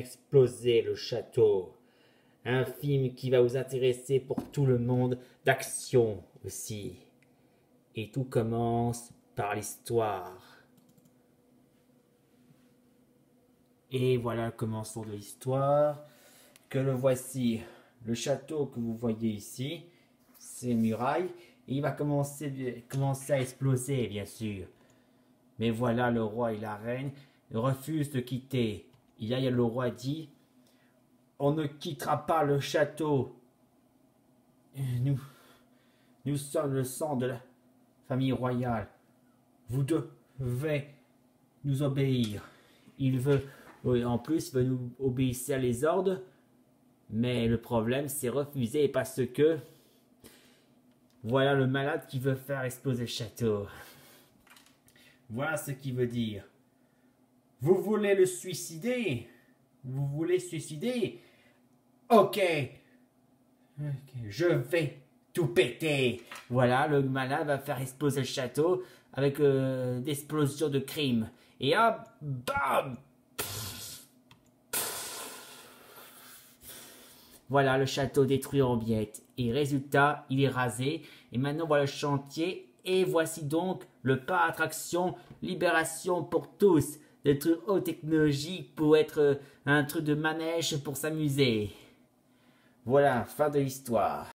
exploser le château. Un film qui va vous intéresser pour tout le monde, d'action aussi. Et tout commence par l'histoire. Et voilà le commencement de l'histoire. Que le voici. Le château que vous voyez ici, c'est muraille. Et il va commencer, commencer à exploser, bien sûr. Mais voilà, le roi et la reine refusent de quitter. Il y a le roi dit, on ne quittera pas le château. Nous, sommes le sang de la famille royale. Vous devez nous obéir. Il veut, en plus, veut nous obéir les ordres. Mais le problème, c'est refuser parce que voilà le malade qui veut faire exploser le château. Voilà ce qu'il veut dire. Vous voulez le suicider Vous voulez suicider Ok. Je vais tout péter. Voilà, le malade va faire exploser le château avec euh, des explosions de crime. Et hop, bam Voilà le château détruit en biettes. Et résultat, il est rasé. Et maintenant, voilà le chantier. Et voici donc le parc attraction Libération pour tous. Des trucs haute technologie pour être euh, un truc de manège pour s'amuser. Voilà, fin de l'histoire.